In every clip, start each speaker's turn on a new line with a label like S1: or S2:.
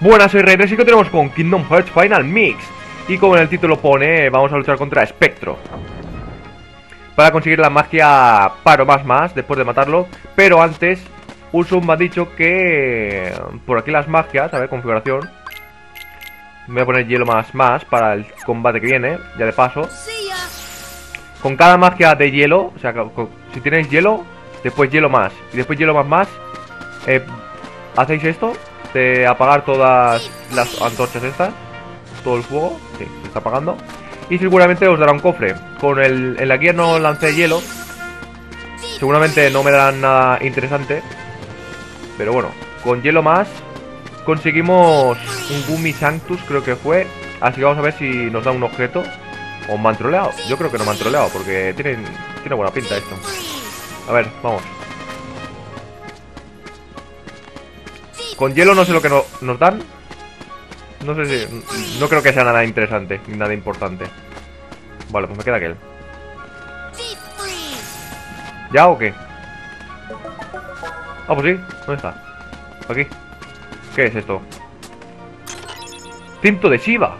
S1: Buenas, soy Reyes y que tenemos con Kingdom Hearts Final Mix. Y como en el título pone, vamos a luchar contra Spectro. Para conseguir la magia paro más más después de matarlo. Pero antes, Uso me ha dicho que por aquí las magias, a ver, configuración. Voy a poner hielo más más para el combate que viene, ya de paso. Con cada magia de hielo, o sea, si tenéis hielo, después hielo más y después hielo más más, eh, hacéis esto de apagar todas las antorchas estas. Todo el fuego. Sí, se está apagando. Y seguramente os dará un cofre. Con el, en la guía no lancé hielo. Seguramente no me darán nada interesante. Pero bueno, con hielo más conseguimos un Gumi Sanctus, creo que fue. Así que vamos a ver si nos da un objeto. O me han troleado. Yo creo que no me han troleado porque tiene, tiene buena pinta esto. A ver, vamos. Con hielo no sé lo que nos dan. No sé si... No creo que sea nada interesante, ni nada importante. Vale, pues me queda aquel. ¿Ya o qué? Ah, pues sí. ¿Dónde está? Aquí. ¿Qué es esto? Cinto de Shiva.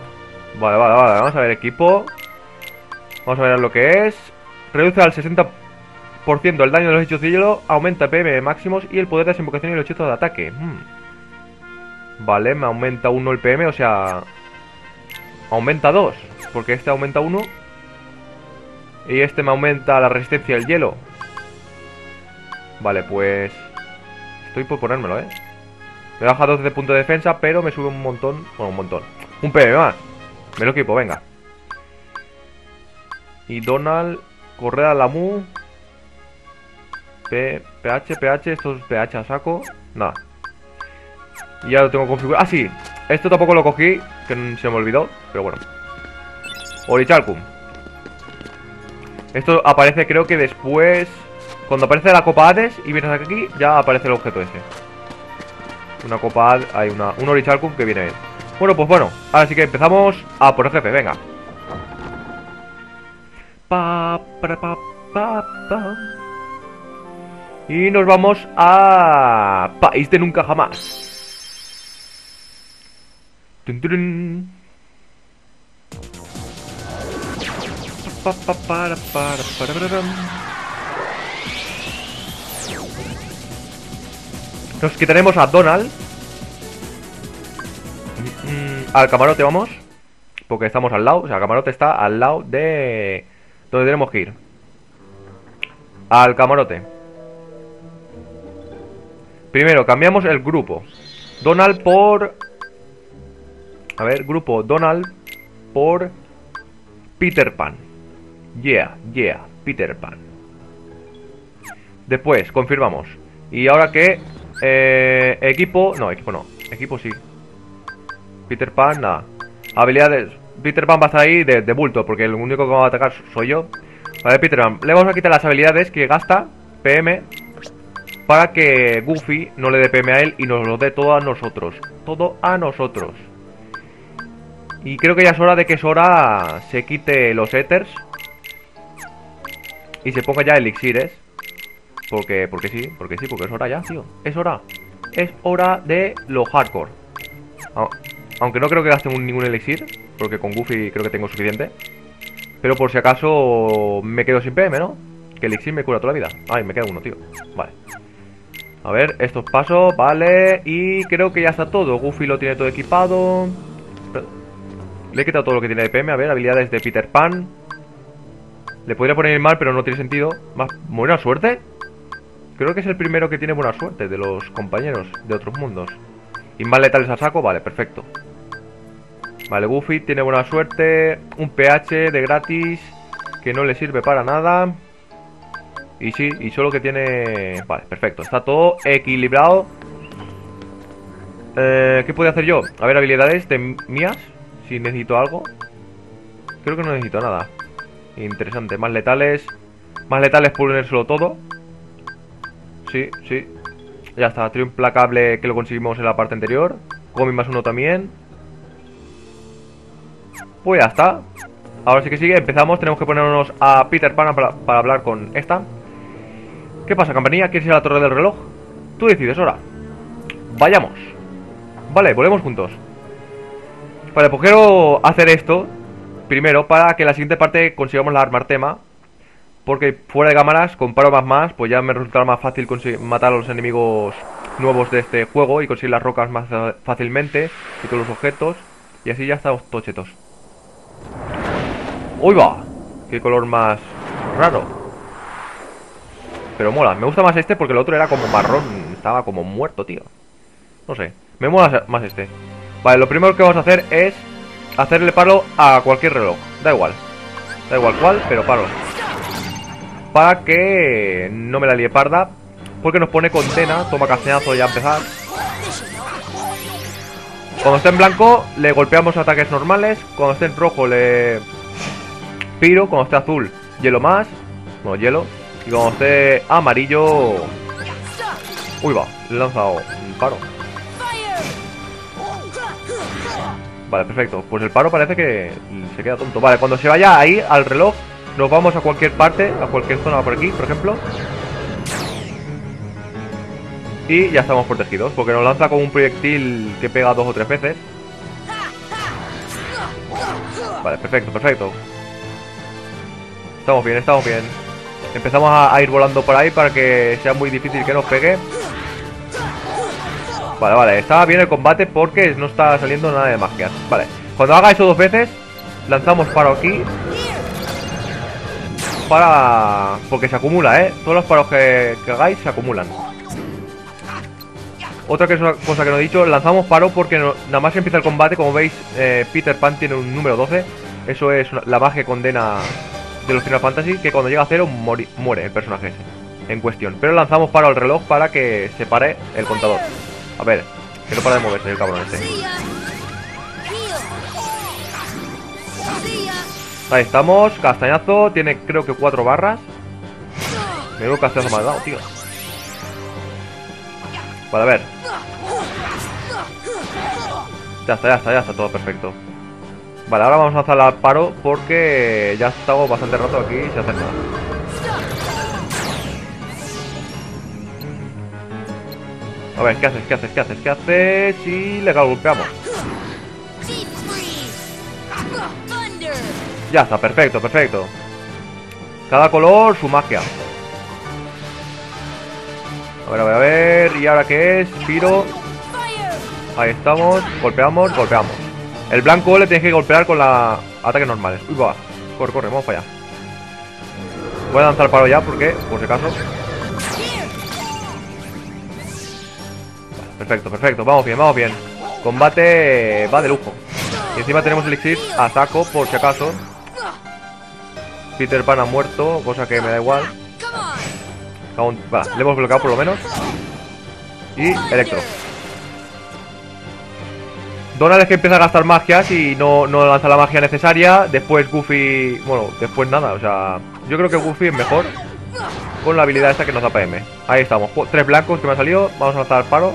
S1: Vale, vale, vale. Vamos a ver equipo. Vamos a ver lo que es. Reduce al 60% el daño de los hechos de hielo. Aumenta PM máximos y el poder de desinvocación y el hechizo de ataque. Hmm. Vale, me aumenta 1 el PM, o sea... Aumenta 2, porque este aumenta 1. Y este me aumenta la resistencia al hielo. Vale, pues... Estoy por ponérmelo, ¿eh? Me baja 12 de punto de defensa, pero me sube un montón... Bueno, un montón. Un PM más. Me lo equipo, venga. Y Donald... Correa Lamu... P, PH, PH, estos PH a saco. Nada. Y ya lo tengo configurado. Ah, sí. Esto tampoco lo cogí, que se me olvidó. Pero bueno. Orichalcum. Esto aparece creo que después... Cuando aparece la copa Hades y vienes aquí, ya aparece el objeto ese. Una copa Hades, hay una, un Orichalcum que viene bien. Bueno, pues bueno. Ahora sí que empezamos a por el jefe, venga. Pa, pa, pa, pa, pa. Y nos vamos a... País de nunca jamás. Nos quitaremos a Donald. Mm, al camarote vamos. Porque estamos al lado. O sea, el camarote está al lado de... Donde tenemos que ir. Al camarote. Primero, cambiamos el grupo. Donald por a ver, grupo Donald por Peter Pan. Yeah, yeah, Peter Pan. Después, confirmamos. Y ahora que... Eh, equipo... No, equipo no. Equipo sí. Peter Pan, nada. Habilidades... Peter Pan va a estar ahí de, bulto, porque el único que va a atacar soy yo. Vale, Peter Pan. Le vamos a quitar las habilidades que gasta PM para que Goofy no le dé PM a él y nos lo dé todo a nosotros. Todo a nosotros. Y creo que ya es hora de que Sora se quite los Ethers. Y se ponga ya elixires. Porque, porque sí, porque sí, porque es hora ya, tío. Es hora. Es hora de lo hardcore. Aunque no creo que gaste ningún elixir. Porque con Goofy creo que tengo suficiente. Pero por si acaso me quedo sin PM, ¿no? Que elixir me cura toda la vida. Ay, me queda uno, tío. Vale. A ver, estos pasos, vale. Y creo que ya está todo. Goofy lo tiene todo equipado. Le he quitado todo lo que tiene de PM. A ver, habilidades de Peter Pan. Le podría poner mal, pero no tiene sentido. Buena suerte. Creo que es el primero que tiene buena suerte de los compañeros de otros mundos. Y más letales a saco, vale, perfecto. Vale, Goofy tiene buena suerte. Un PH de gratis que no le sirve para nada. Y sí, y solo que tiene... Vale, perfecto. Está todo equilibrado. Eh, ¿Qué puedo hacer yo? A ver, habilidades de mías. Si necesito algo. Creo que no necesito nada. Interesante. Más letales. Más letales por unérselo todo. Sí, sí. Ya está. Trio implacable que lo conseguimos en la parte anterior. Comi más uno también. Pues ya está. Ahora sí que sigue. Empezamos. Tenemos que ponernos a Peter Pan para, para hablar con esta. ¿Qué pasa, campanilla? ¿Quieres ir a la torre del reloj? Tú decides, ahora. Vayamos. Vale, volvemos juntos. Vale, pues quiero hacer esto primero para que en la siguiente parte consigamos la arma Artema. Porque fuera de cámaras, con paro más más, pues ya me resultará más fácil matar a los enemigos nuevos de este juego y conseguir las rocas más fácilmente y todos los objetos. Y así ya estamos tochetos. ¡Uy va! ¡Qué color más raro! Pero mola, me gusta más este porque el otro era como marrón, estaba como muerto, tío. No sé, me mola más este. Vale, lo primero que vamos a hacer es hacerle paro a cualquier reloj. Da igual. Da igual cuál, pero paro para que no me la lie parda. Porque nos pone condena, toma castañazo ya empezar. Cuando esté en blanco le golpeamos ataques normales. Cuando esté en rojo le piro. Cuando esté azul, hielo más. Bueno, hielo. Y cuando esté amarillo... Uy, va, le he lanzado un paro. Vale, perfecto. Pues el paro parece que se queda tonto. Vale, cuando se vaya ahí al reloj, nos vamos a cualquier parte, a cualquier zona por aquí, por ejemplo. Y ya estamos protegidos, porque nos lanza como un proyectil que pega dos o tres veces. Vale, perfecto, perfecto. Estamos bien, estamos bien. Empezamos a, ir volando por ahí para que sea muy difícil que nos pegue. Vale, vale, está bien el combate porque no está saliendo nada de magias. Vale, cuando haga eso dos veces, lanzamos para aquí para... Porque se acumula, ¿eh? Todos los paros que, hagáis se acumulan. Otra que es una cosa que no he dicho, lanzamos paro porque nada más empieza el combate, como veis, eh, Peter Pan tiene un número 12. Eso es la magia condena de los Final Fantasy, que cuando llega a cero muere el personaje ese en cuestión. Pero lanzamos paro al reloj para que se pare el contador. A ver, que no para de moverse el cabrón este. Ahí estamos, castañazo, tiene creo que cuatro barras. Menudo castañazo me dado, tío. Vale, a ver. Ya está, ya está, ya está todo perfecto. Vale, ahora vamos a hacer al paro porque ya estamos bastante rato aquí sin hacer nada. A ver, ¿qué haces? ¿Qué haces? ¿Qué haces? ¿Qué haces? Y le golpeamos. Ya está, perfecto, perfecto. Cada color su magia. A ver, a ver, a ver. ¿Y ahora qué es? Piro. Ahí estamos. Golpeamos, golpeamos. El blanco le tienes que golpear con la ataques normales. Uy, va. Corre, corre, vamos para allá. Voy a lanzar paro ya porque, por si acaso. Perfecto, perfecto. Vamos bien, vamos bien. Combate va de lujo. Y encima tenemos elixir a saco por si acaso. Peter Pan ha muerto, cosa que me da igual. le hemos bloqueado por lo menos. Y Electro. Donald es que empieza a gastar magias y no, no lanza la magia necesaria. Después Goofy... Bueno, después nada, o sea... Yo creo que Goofy es mejor con la habilidad esta que nos da PM. Ahí estamos. Tres blancos que me han salido. Vamos a lanzar paro.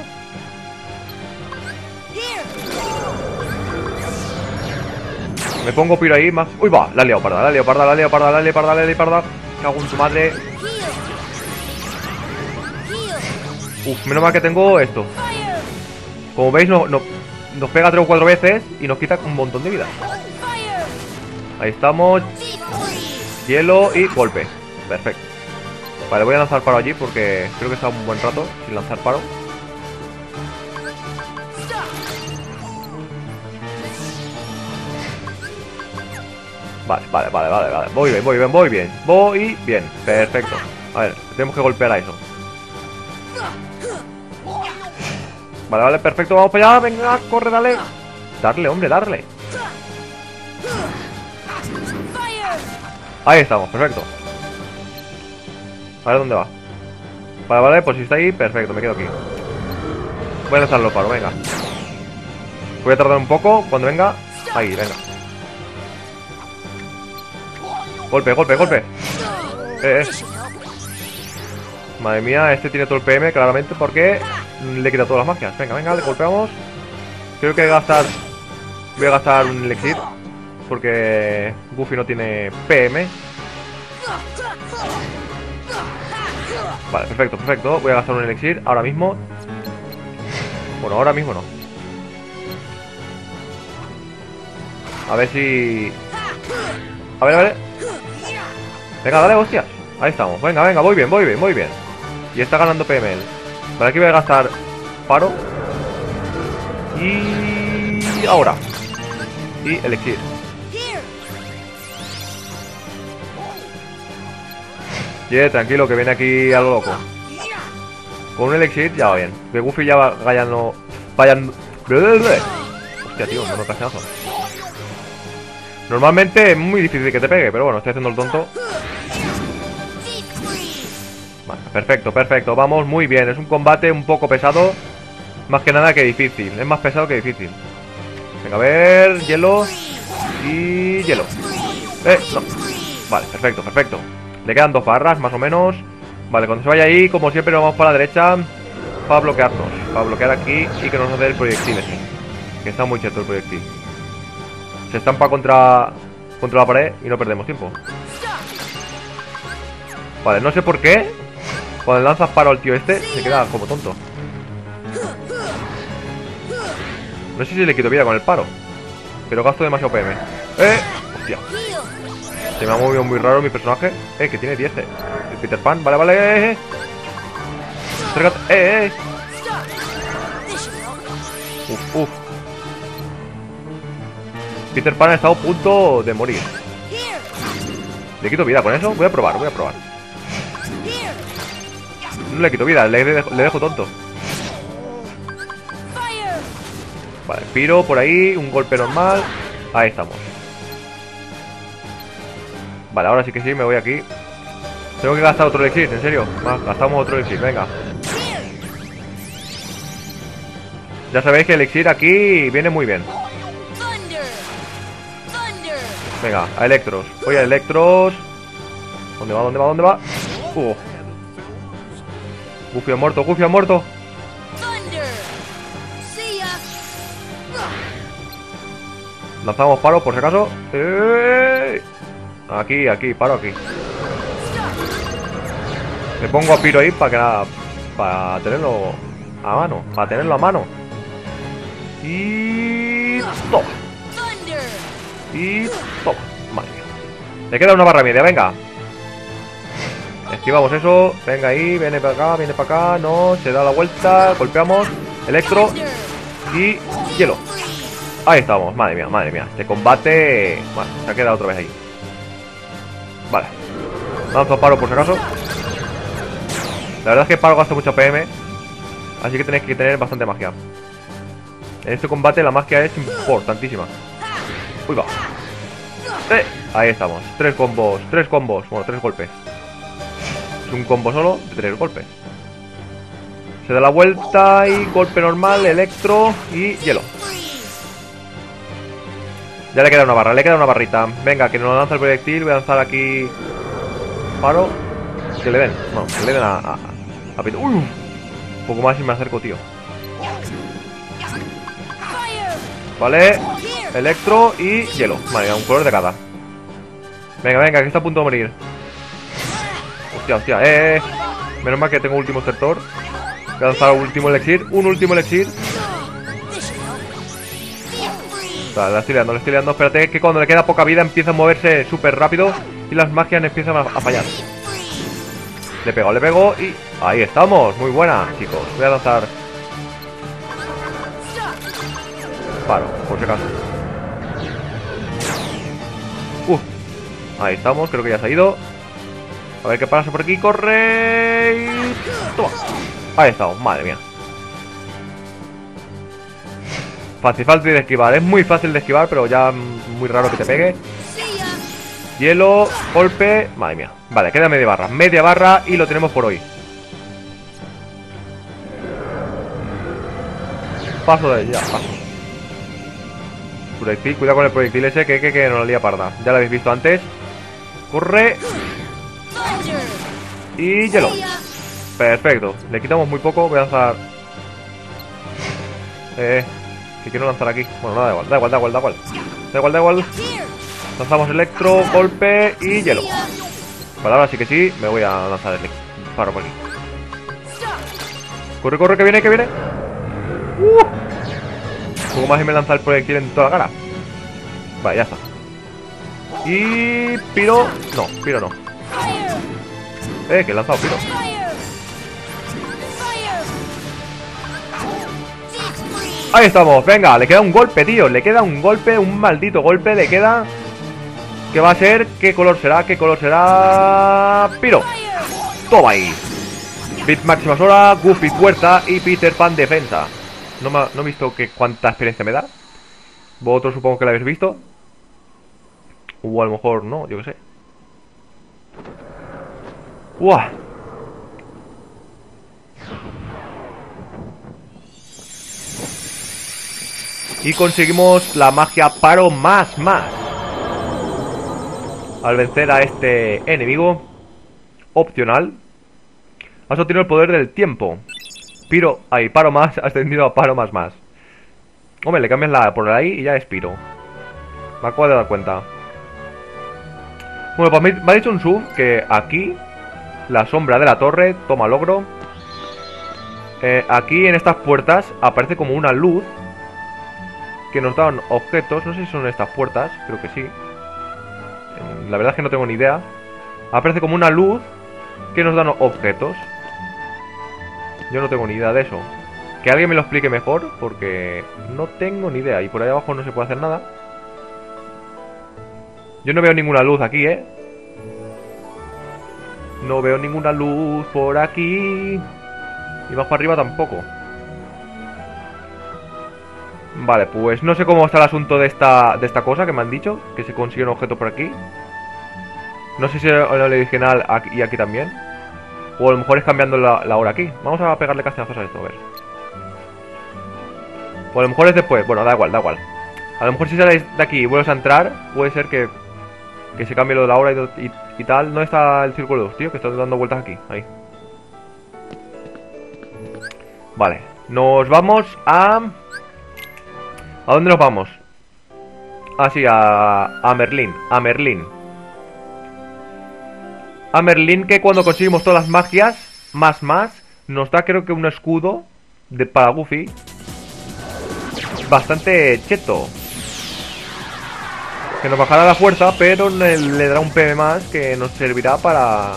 S1: Me pongo piro ahí más. Uy, va, la leoparda, la leoparda, la leoparda, la leoparda, la leoparda. Cago en su madre. Uf, menos mal que tengo esto. Como veis, no, nos pega tres o cuatro veces y nos quita un montón de vida. Ahí estamos. Hielo y golpe. Perfecto. Vale, voy a lanzar paro allí porque creo que está un buen rato sin lanzar paro. Vale, vale, vale, vale, vale. Voy bien, voy bien, voy bien. Voy bien. Perfecto. A ver, tenemos que golpear a eso. Vale, vale, perfecto. Vamos para allá. Venga, corre, dale. Darle, hombre, darle. Ahí estamos, perfecto. A ver dónde va. Vale, vale, pues si está ahí, perfecto, me quedo aquí. Voy a lanzarlo paro, venga. Voy a tardar un poco cuando venga. Ahí, venga. Golpe, golpe, golpe. Eh, eh. Madre mía, este tiene todo el PM claramente porque le quita todas las magias. Venga, venga, le golpeamos. Creo que voy a gastar. Voy a gastar un elixir. Porque Goofy no tiene PM. Vale, perfecto, perfecto. Voy a gastar un elixir ahora mismo. Bueno, ahora mismo no. A ver si... A ver, a ver. Venga, dale, hostias. Ahí estamos. Venga, venga, voy bien, voy bien, voy bien. Y está ganando PML. Vale, aquí voy a gastar paro. Y... Ahora. Y elixir. Yeah, tranquilo, que viene aquí algo loco. Con un elixir ya va bien. Que Goofy ya vaya no... Vayan... Hostia, tío, no cachazo. Normalmente es muy difícil que te pegue, pero bueno, estoy haciendo el tonto. Vale, perfecto, perfecto. Vamos muy bien. Es un combate un poco pesado. Más que nada que difícil. Es más pesado que difícil. Venga, a ver. Hielo. Y hielo. Eh, no. Vale, perfecto, perfecto. Le quedan dos barras, más o menos. Vale, cuando se vaya ahí, como siempre, vamos para la derecha. Para bloquearnos. Para bloquear aquí y que nos hace el proyectil. Que está muy cheto el proyectil. Se estampa contra, contra la pared y no perdemos tiempo. Vale, no sé por qué. Cuando lanzas paro al tío este, se queda como tonto. No sé si le quito vida con el paro. Pero gasto demasiado PM. ¡Eh! ¡Hostia! Se me ha movido muy raro mi personaje. Eh, que tiene 10. Eh. El Peter Pan. Vale, vale. Eh, eh. Eh, eh. Uf, uf. Peter Pan ha estado a punto de morir. Le quito vida con eso. Voy a probar, voy a probar. No le quito vida, le dejo, tonto. Vale, piro por ahí, un golpe normal. Ahí estamos. Vale, ahora sí que sí, me voy aquí. Tengo que gastar otro elixir, en serio. gastamos otro elixir, venga. Ya sabéis que el elixir aquí viene muy bien. Venga, a Electros. Voy a Electros. ¿Dónde va? ¿Dónde va? ¿Dónde va? Uh. Goofy ha muerto, Goofy ha muerto. Lanzamos paro por si acaso. ¡Eh! Aquí, aquí, paro aquí. Me pongo a Piro ahí para que nada. Para tenerlo a mano. Para tenerlo a mano. Y. ¡Toma! Y... Toma, madre mía. Le queda una barra media, venga. Esquivamos eso. Venga ahí, viene para acá, viene para acá. No, se da la vuelta, golpeamos. Electro Y hielo. Ahí estamos, madre mía, madre mía. Este combate... Vale, se ha quedado otra vez ahí. Vale. Lanzo paro por si acaso. La verdad es que paro gasta mucho PM Así que tenéis que tener bastante magia. En este combate la magia es importantísima Uy, va. Eh, ahí estamos. Tres combos, tres combos. Bueno, tres golpes. Es un combo solo de tres golpes. Se da la vuelta y golpe normal, electro y hielo. Ya le queda una barra, le queda una barrita. Venga, que nos lanza el proyectil. Voy a lanzar aquí. Paro. Que le den. No, que le den a. a, Uy, un poco más y me acerco, tío. Vale. Electro y hielo. Vale, un color de cada. Venga, venga, que está a punto de morir. Hostia, hostia, eh, eh. Menos mal que tengo último sector. Voy a lanzar último elixir. Un último elixir. Vale, la estoy liando, la estoy liando. Espérate que cuando le queda poca vida empieza a moverse súper rápido y las magias empiezan a, fallar. Le pego, le pego y... Ahí estamos, muy buena, chicos. Voy a lanzar... Paro, por si acaso. Ahí estamos, creo que ya se ha ido. A ver qué pasa por aquí, corre. Toma. Ahí estamos, madre mía. Fácil, fácil de esquivar. Es muy fácil de esquivar, pero ya muy raro que te pegue. Hielo, golpe... Madre mía. Vale, queda media barra. Media barra y lo tenemos por hoy. Paso de ya, paso cuidado con el proyectil ese que, que, que no la lía parda. Ya lo habéis visto antes. Corre. Y hielo. Perfecto. Le quitamos muy poco. Voy a lanzar. Eh. Que quiero lanzar aquí. Bueno, nada, da igual, da igual, da igual, da igual. Da igual, da igual. Lanzamos electro, golpe y hielo. Vale, ahora sí que sí. Me voy a lanzar el paro por aquí. Corre, corre, que viene, que viene. Uh. Un poco más y me lanza el proyectil en toda la cara. Vale, ya está. Y... Piro... No, Piro no. Eh, que he lanzado Piro. Ahí estamos, venga, le queda un golpe, tío Le queda un golpe, un maldito golpe Le queda... ¿Qué va a ser? ¿Qué color será? ¿Qué color será? Piro Toma ahí Bit máxima sola, Goofy fuerza y Peter Pan defensa no, me, no he visto que cuánta experiencia me da Vosotros supongo que la habéis visto O a lo mejor no, yo qué sé. ¡Uah! Y conseguimos la magia paro más más. Al vencer a este enemigo Opcional Has obtenido el poder del tiempo. Piro, ahí, paro más, has ascendido a paro más más. Hombre, le cambias la por ahí y ya es piro. Me acabo de dar cuenta Bueno, pues me, ha dicho un sub que aquí La sombra de la torre Toma logro eh, Aquí en estas puertas aparece como una luz que nos dan objetos. No sé si son estas puertas, creo que sí. La verdad es que no tengo ni idea. Aparece como una luz que nos dan objetos. Yo no tengo ni idea de eso. Que alguien me lo explique mejor, porque no tengo ni idea. Y por ahí abajo no se puede hacer nada. Yo no veo ninguna luz aquí, ¿eh? No veo ninguna luz por aquí. Y para arriba tampoco. Vale, pues no sé cómo está el asunto de esta, de esta cosa que me han dicho, que se consigue un objeto por aquí. No sé si en el original y aquí también. O a lo mejor es cambiando la, hora aquí. Vamos a pegarle castañazos a esto, a ver. O a lo mejor es después. Bueno, da igual, da igual. A lo mejor si sales de aquí y vuelves a entrar, puede ser que, que se cambie lo de la hora y, tal. No está el círculo 2, tío, que está dando vueltas aquí. Ahí. Vale. Nos vamos a... ¿A dónde nos vamos? Ah, sí, a, a Merlín, a Merlín. A Merlín que cuando conseguimos todas las magias, más más, nos da creo que un escudo de, para Goofy. Bastante cheto. Que nos bajará la fuerza, pero le, le dará un PM más que nos servirá para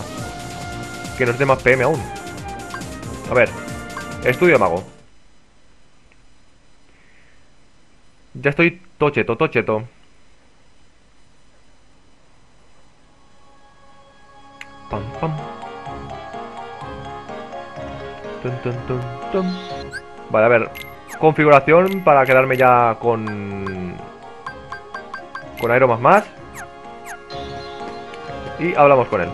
S1: que nos dé más PM aún. A ver, estudio mago. Ya estoy tocheto, tocheto. Pam, pam. Vale, a ver. Configuración para quedarme ya con... Con Aero más más. Y hablamos con él.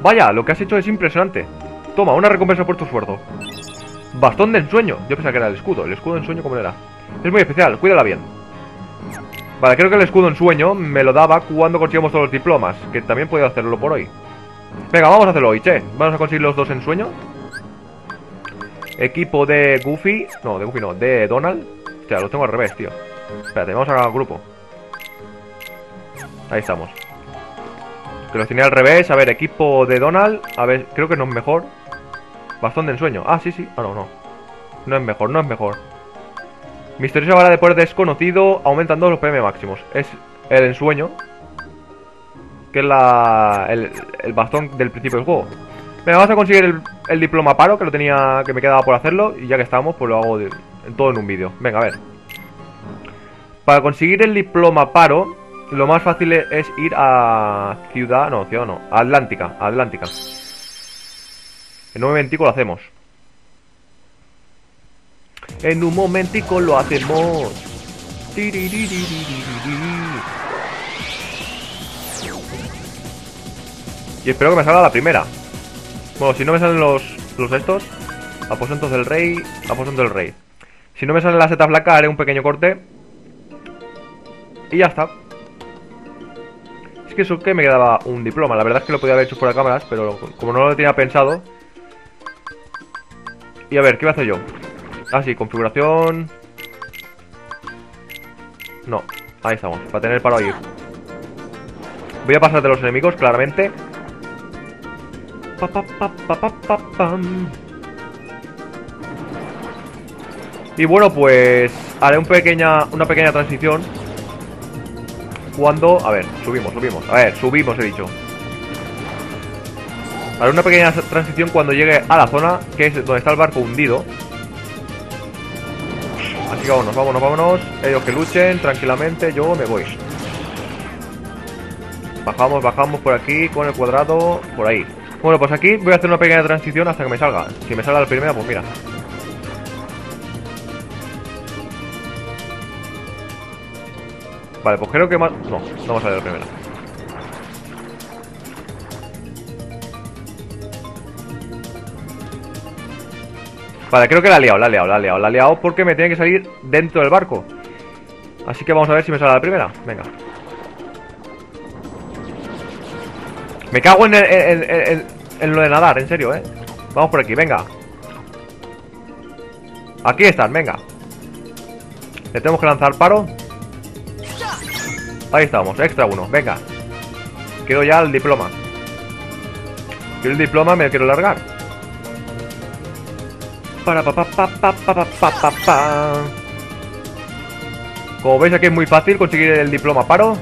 S1: Vaya, lo que has hecho es impresionante. Toma, una recompensa por tu esfuerzo. Bastón de ensueño. Yo pensaba que era el escudo. ¿El escudo de ensueño cómo era? Es muy especial, cuídala bien. Vale, creo que el escudo en sueño me lo daba cuando conseguimos todos los diplomas. Que también puedo hacerlo por hoy. Venga, vamos a hacerlo hoy, che. Vamos a conseguir los dos en sueño. Equipo de Goofy. No, de Goofy no, de Donald. O sea, los tengo al revés, tío. Espérate, vamos a grupo. Ahí estamos. Que los tenía al revés. A ver, equipo de Donald. A ver, creo que no es mejor. Bastón de ensueño. Ah, sí, sí. Ah, no, no. No es mejor, no es mejor. Misteriosa vara de poder desconocido aumentando los PM máximos. Es el ensueño. Que es la, el, bastón del principio del juego. Venga, vamos a conseguir el, diploma paro, que lo tenía, que me quedaba por hacerlo. Y ya que estamos, pues lo hago todo en un vídeo. Venga, a ver. Para conseguir el diploma paro, lo más fácil es ir a ciudad, no, ciudad no, Atlántica, Atlántica. En un momentico lo hacemos. En un momentico lo hacemos. Y espero que me salga la primera. Bueno, si no me salen los, los estos, aposentos del rey, aposento del rey. Si no me salen las setas blancas, haré un pequeño corte. Y ya está. Es que que me quedaba un diploma. La verdad es que lo podía haber hecho fuera de cámaras, pero como no lo tenía pensado. Y a ver, ¿qué voy a hacer yo? Ah, sí, configuración... No, ahí estamos, para tener para oír. Voy a pasar de los enemigos, claramente. y bueno, pues haré un pequeña, una pequeña transición cuando... A ver, subimos, subimos. A ver, subimos, he dicho. Haré una pequeña transición cuando llegue a la zona que es donde está el barco hundido. Así que vámonos, vámonos, vámonos. Ellos que luchen tranquilamente, yo me voy. Bajamos, bajamos por aquí con el cuadrado, por ahí. Bueno, pues aquí voy a hacer una pequeña transición hasta que me salga. Si me salga la primera, pues mira. Vale, pues creo que más... No, no va a salir la primera. Vale, creo que la ha liado, la ha liado, la ha liado, la ha liado porque me tiene que salir dentro del barco. Así que vamos a ver si me sale la primera. Venga. Me cago en, en, lo de nadar, en serio, ¿eh? Vamos por aquí, venga. Aquí están, venga. Le tenemos que lanzar paro. Ahí estamos, extra uno, venga. Quiero ya el diploma. Quiero el diploma, me quiero largar. Para pa pa pa pa pa pa pa pa. Como veis aquí es muy fácil conseguir el diploma paro.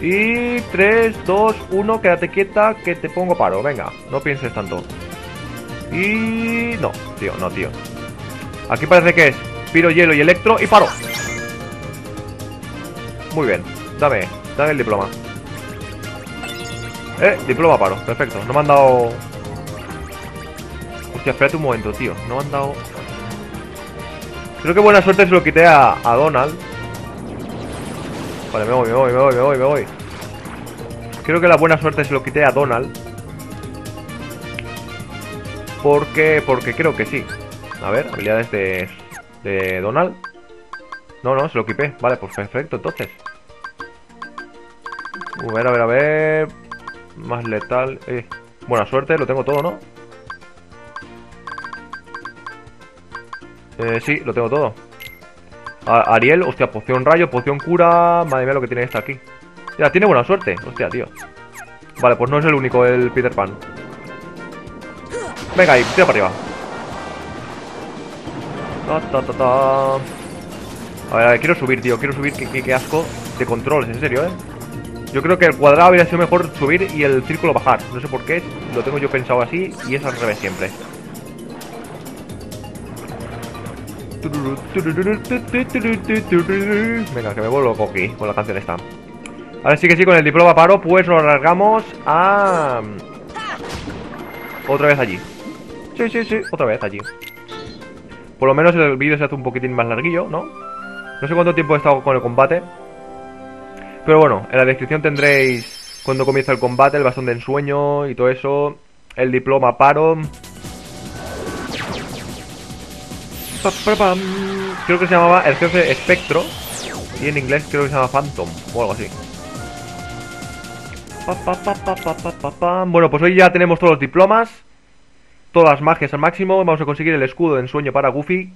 S1: Y 3, 2, 1, quédate quieta que te pongo paro. Venga, no pienses tanto. Y... No, tío, no, tío. Aquí parece que es Piro, Hielo y Electro y paro. Muy bien, dame, dame el diploma. Eh, diploma paro, perfecto. No me han dado... Hostia, espérate un momento, tío. No me han dado... Creo que buena suerte se lo quité a, Donald. Vale, me voy, me voy, me voy, me voy, me voy. Creo que la buena suerte se lo quité a Donald. Porque, porque creo que sí. A ver, habilidades de, de Donald. No, no, se lo equipé. Vale, pues perfecto, entonces. A ver, a ver, a ver. Más letal. Eh. Buena suerte, lo tengo todo, ¿no? Eh, sí, lo tengo todo. Ariel, hostia, poción rayo, poción cura. Madre mía, lo que tiene esta aquí. Ya, tiene buena suerte. Hostia, tío. Vale, pues no es el único el Peter Pan. Venga ahí, tira para arriba. A ver, quiero subir, tío. Quiero subir. Qué, asco de controles, en serio, ¿eh? Yo creo que el cuadrado habría sido mejor subir y el círculo bajar. No sé por qué. Lo tengo yo pensado así y es al revés siempre. Venga, que me vuelvo coqui con la canción esta. Ahora sí que sí, con el diploma paro, pues nos largamos a... Otra vez allí. Sí, sí, sí, otra vez allí. Por lo menos el vídeo se hace un poquitín más larguillo, ¿no? No sé cuánto tiempo he estado con el combate. Pero bueno, en la descripción tendréis cuando comienza el combate, el bastón de ensueño y todo eso. El diploma paro. Creo que se llamaba el jefe Espectro. Y en inglés creo que se llama Phantom o algo así. Bueno, pues hoy ya tenemos todos los diplomas. Todas las magias al máximo. Vamos a conseguir el escudo de ensueño para Goofy.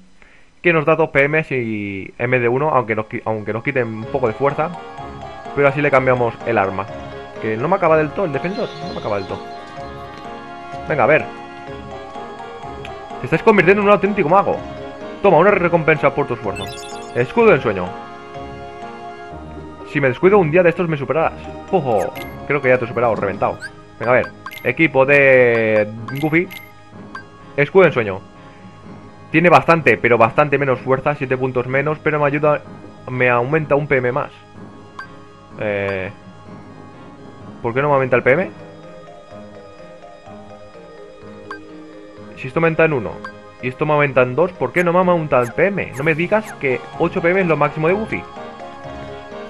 S1: Que nos da 2 PM y MD1, aunque nos, aunque nos quiten un poco de fuerza. Pero así le cambiamos el arma. Que no me acaba del todo el defensor. No me acaba del todo. Venga, a ver. Te estás convirtiendo en un auténtico mago. Toma, una recompensa por tu esfuerzo. Escudo de ensueño. Si me descuido un día de estos me superarás. Ojo, creo que ya te he superado, reventado. Venga, a ver. Equipo de Goofy. Escudo de ensueño. Tiene bastante, pero bastante menos fuerza, 7 puntos menos, pero me ayuda, me aumenta un PM más. Eh, ¿Por qué no me aumenta el PM? Si esto aumenta en 1 y esto me aumentan 2, ¿por qué no me aumenta el PM? No me digas que 8 PM es lo máximo de Buffy.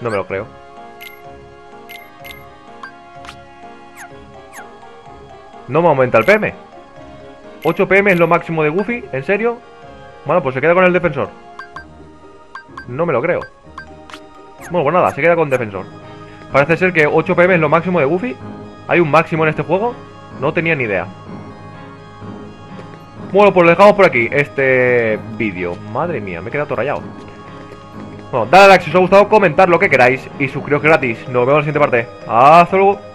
S1: No me lo creo. No me aumenta el PM. 8 PM es lo máximo de Goofy, ¿en serio? Bueno, pues se queda con el defensor. No me lo creo. Bueno, pues nada, se queda con defensor. Parece ser que 8 PM es lo máximo de Goofy. ¿Hay un máximo en este juego? No tenía ni idea. Bueno, pues lo dejamos por aquí, este vídeo. Madre mía, me he quedado todo rayado. Bueno, dale a like si os ha gustado, comentar lo que queráis y suscribiros gratis. Nos vemos en la siguiente parte. Hasta luego.